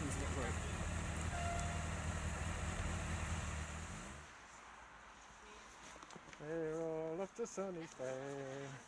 not great. They're all off to sunny Spain.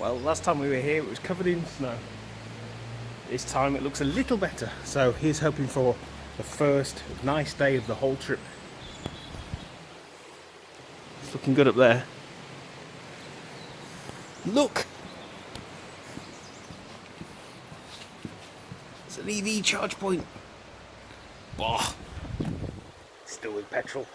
Well, last time we were here it was covered in snow. This time it looks a little better. So here's hoping for the first nice day of the whole trip. It's looking good up there. Look! It's an EV charge point. Bah! Still with petrol.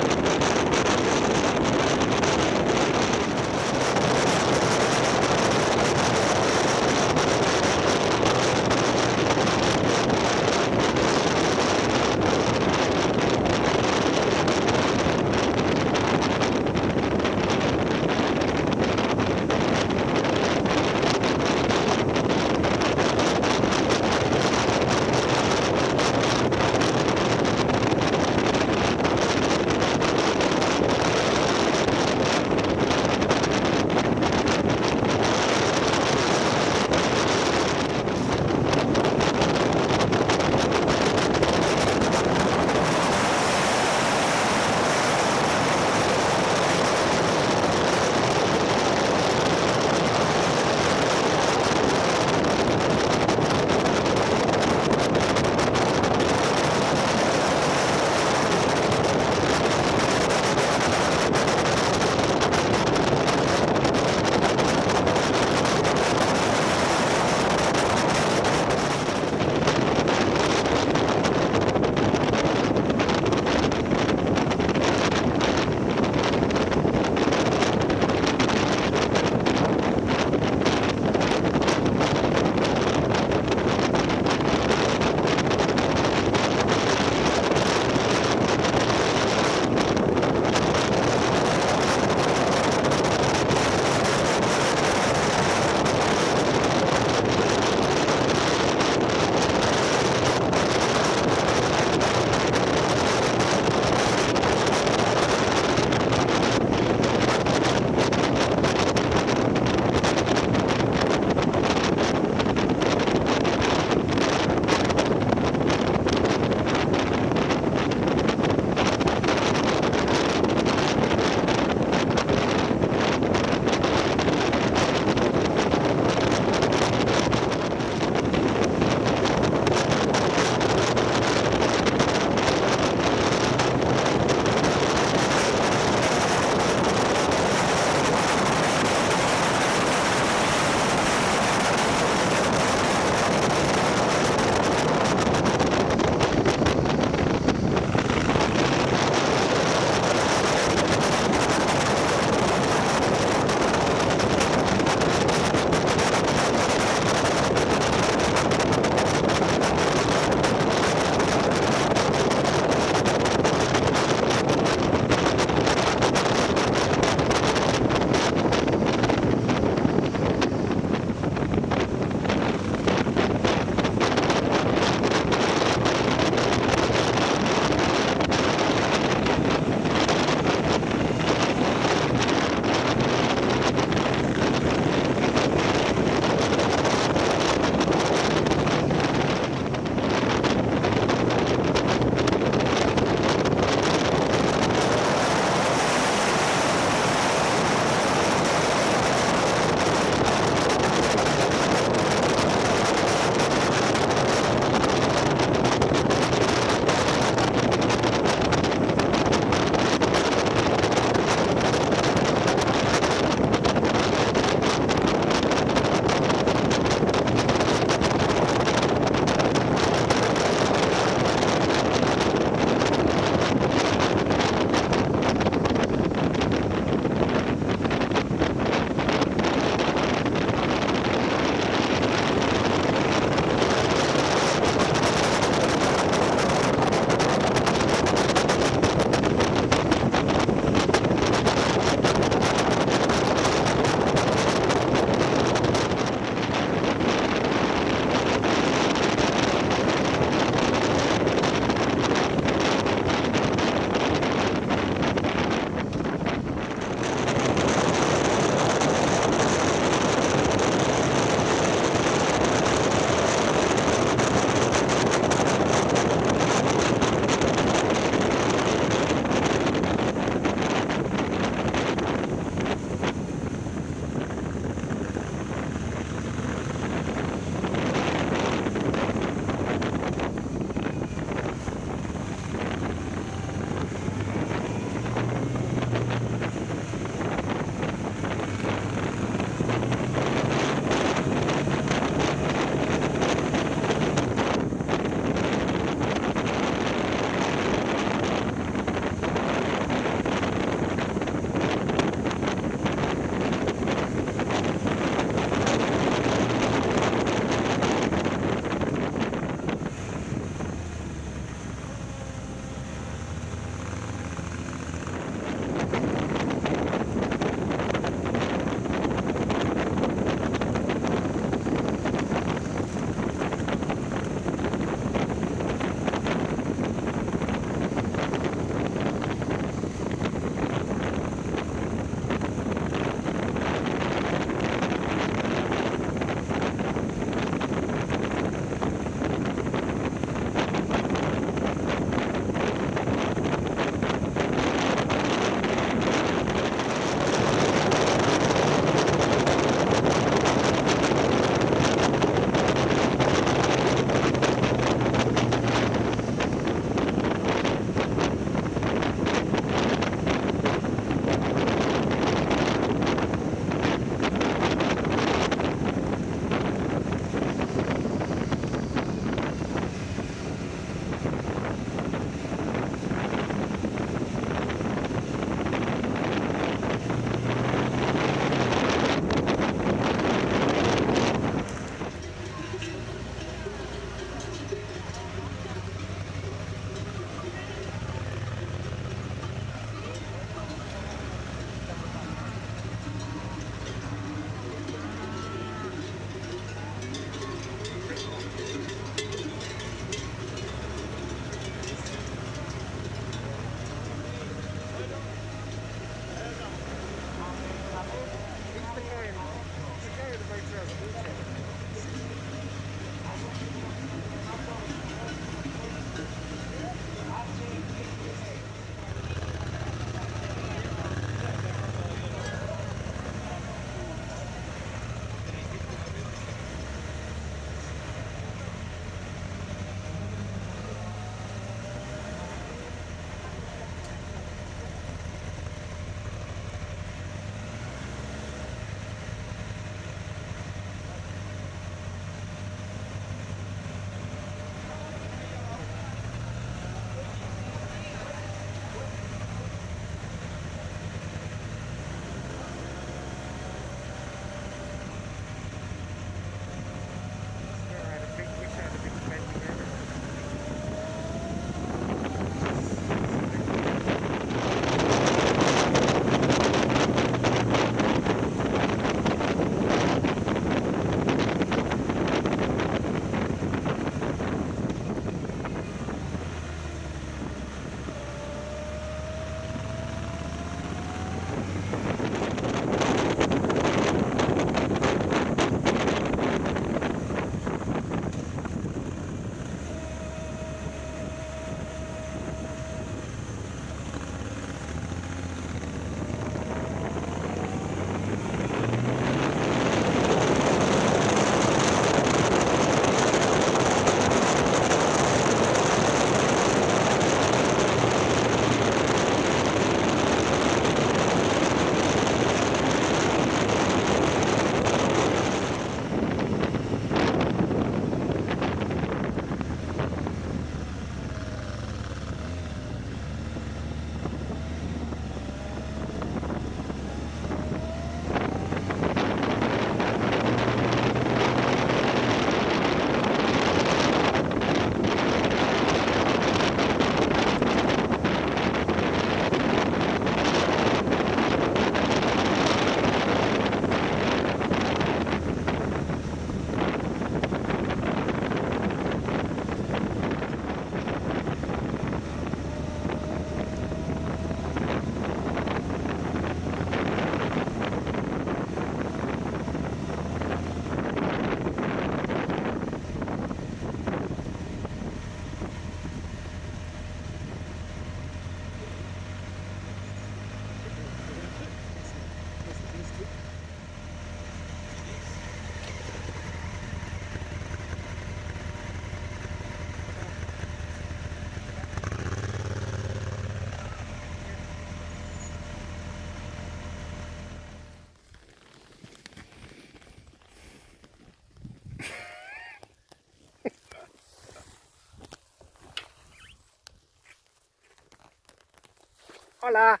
Hola.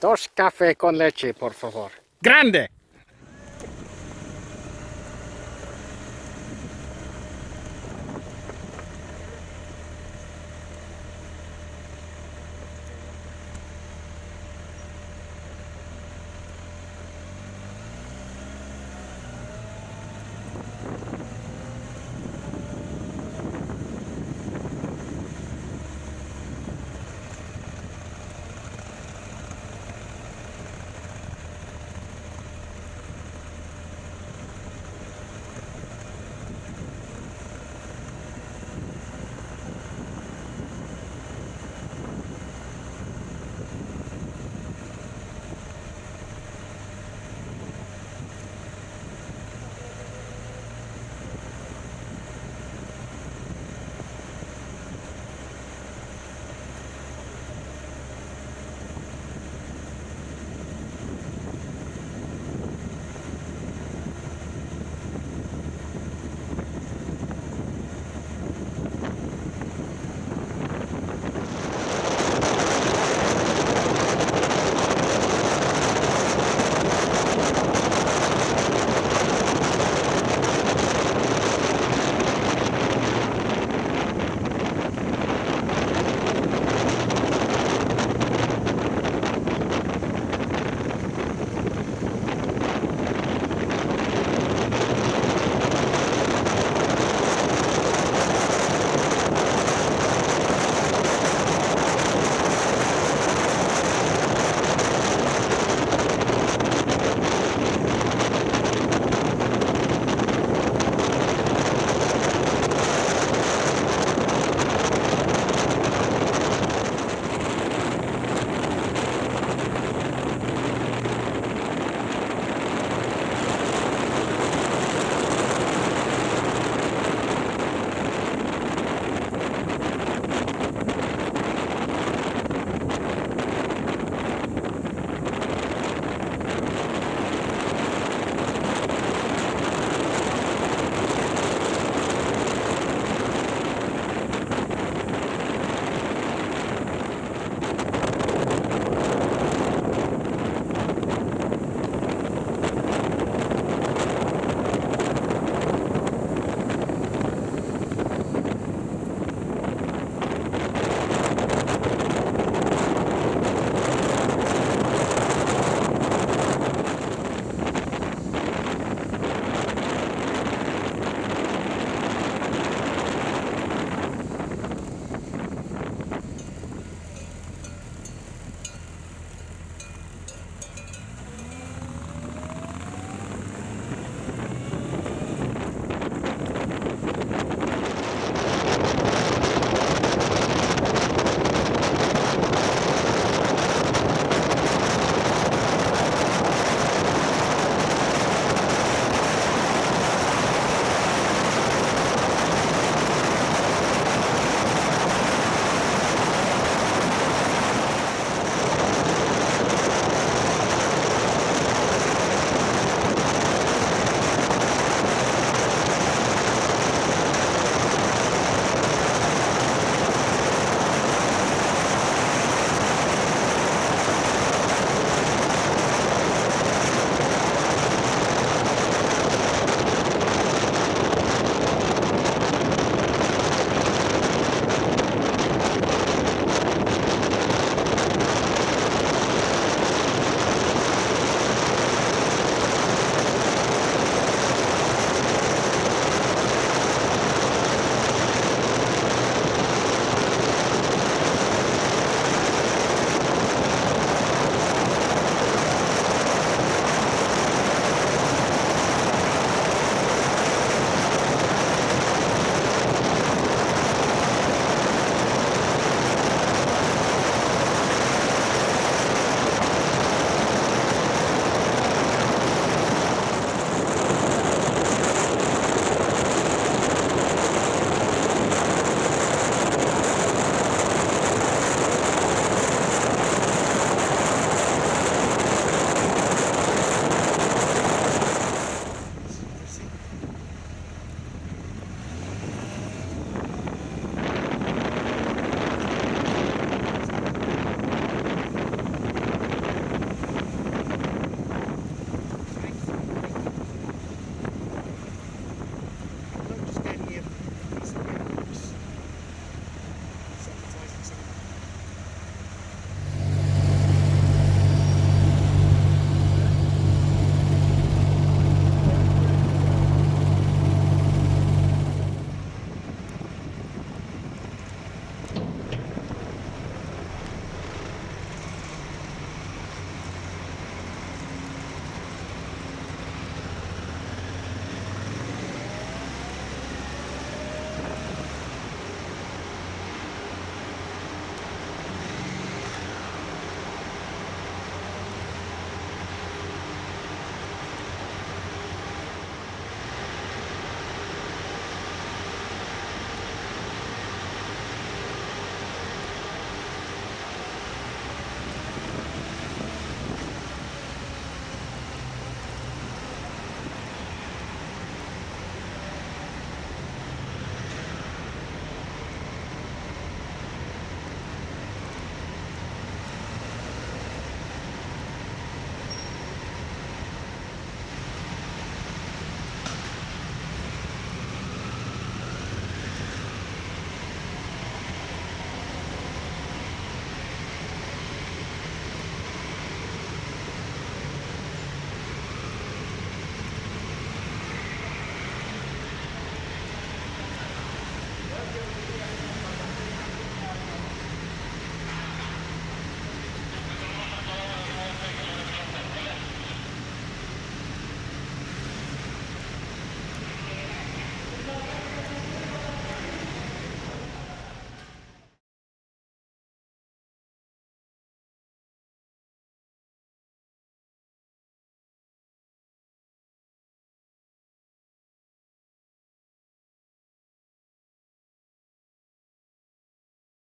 Dos café con leche, por favor. Grande!